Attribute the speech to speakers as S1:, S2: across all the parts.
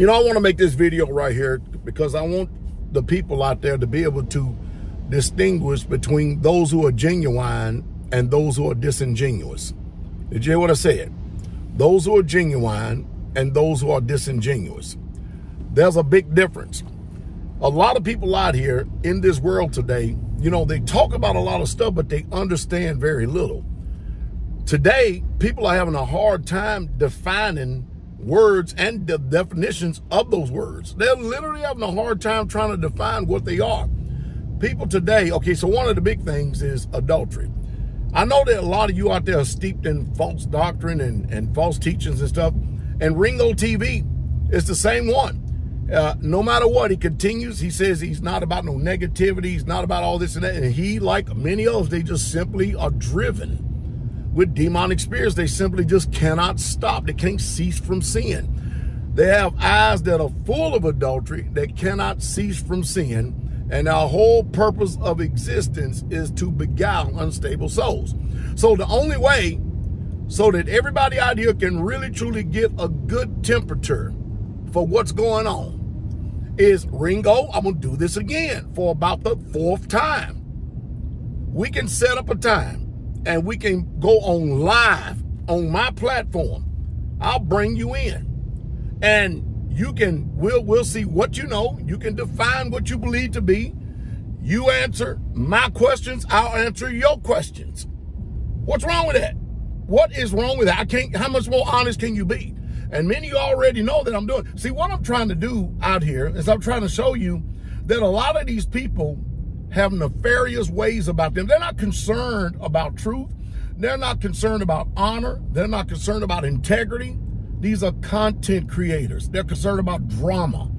S1: You know, I want to make this video right here because I want the people out there to be able to distinguish between those who are genuine and those who are disingenuous. Did you hear what I said? Those who are genuine and those who are disingenuous. There's a big difference. A lot of people out here in this world today, you know, they talk about a lot of stuff, but they understand very little. Today, people are having a hard time defining words and the definitions of those words. They're literally having a hard time trying to define what they are. People today, okay, so one of the big things is adultery. I know that a lot of you out there are steeped in false doctrine and, and false teachings and stuff. And Ringo TV is the same one. Uh, no matter what, he continues. He says he's not about no negativity. He's not about all this and that. And he, like many others, they just simply are driven with demonic spirits. They simply just cannot stop. They can't cease from sin. They have eyes that are full of adultery. They cannot cease from sin. And our whole purpose of existence is to beguile unstable souls. So the only way so that everybody out here can really truly get a good temperature for what's going on is Ringo, I'm going to do this again for about the fourth time. We can set up a time and we can go on live on my platform. I'll bring you in. And you can we'll we'll see what you know. You can define what you believe to be. You answer my questions, I'll answer your questions. What's wrong with that? What is wrong with that? I can't how much more honest can you be? And many already know that I'm doing. See, what I'm trying to do out here is I'm trying to show you that a lot of these people have nefarious ways about them. They're not concerned about truth. They're not concerned about honor. They're not concerned about integrity. These are content creators. They're concerned about drama.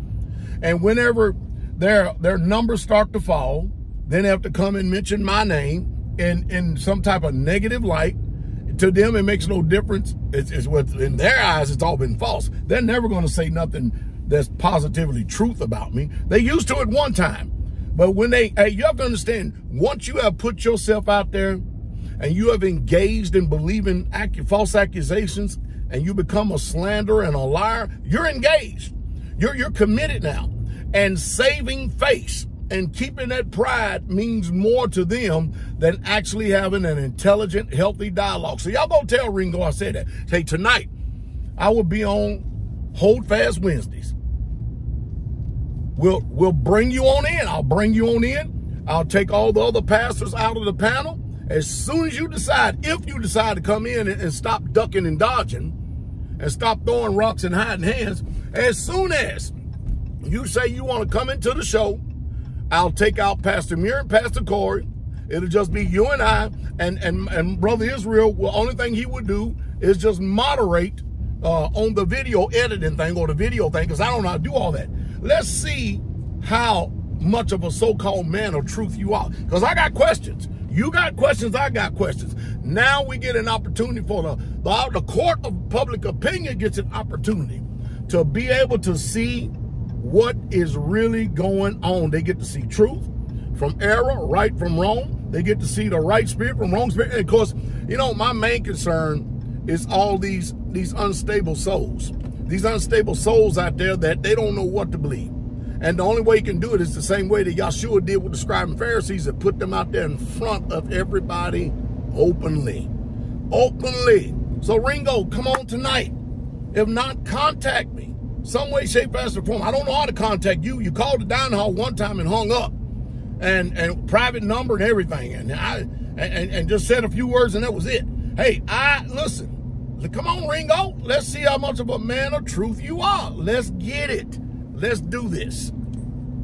S1: And whenever their their numbers start to fall, then they have to come and mention my name in, in some type of negative light. To them, it makes no difference. It's, it's what in their eyes, it's all been false. They're never going to say nothing that's positively truth about me. They used to at one time. But when they, hey, you have to understand, once you have put yourself out there and you have engaged in believing false accusations and you become a slanderer and a liar, you're engaged. You're, you're committed now. And saving face and keeping that pride means more to them than actually having an intelligent, healthy dialogue. So y'all go tell Ringo I said that. Say, tonight, I will be on Hold Fast Wednesdays. We'll, we'll bring you on in. I'll bring you on in. I'll take all the other pastors out of the panel. As soon as you decide, if you decide to come in and, and stop ducking and dodging and stop throwing rocks and hiding hands, as soon as you say you want to come into the show, I'll take out Pastor Muir and Pastor Corey. It'll just be you and I, and and and Brother Israel. The only thing he would do is just moderate uh, on the video editing thing or the video thing, because I don't know how to do all that. Let's see how much of a so-called man of truth you are. Because I got questions. You got questions, I got questions. Now we get an opportunity for the, the, the court of public opinion gets an opportunity to be able to see what is really going on. They get to see truth from error, right from wrong. They get to see the right spirit from wrong spirit. And of course, you know, my main concern is all these these unstable souls. These unstable souls out there that they don't know what to believe. And the only way you can do it is the same way that Yeshua did with the scribes and Pharisees that put them out there in front of everybody openly. Openly. So Ringo, come on tonight. If not, contact me. Some way, shape, or form. I don't know how to contact you. You called the dining hall one time and hung up. And and private number and everything. And I and, and just said a few words and that was it. Hey, I listen. Come on, Ringo. Let's see how much of a man of truth you are. Let's get it. Let's do this.